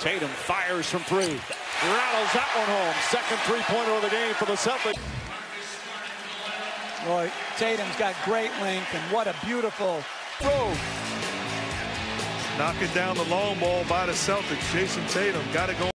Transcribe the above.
Tatum fires from three. Rattles that one home. Second three-pointer of the game for the Celtics. Boy, Tatum's got great length, and what a beautiful throw. Knocking down the long ball by the Celtics. Jayson Tatum got to go.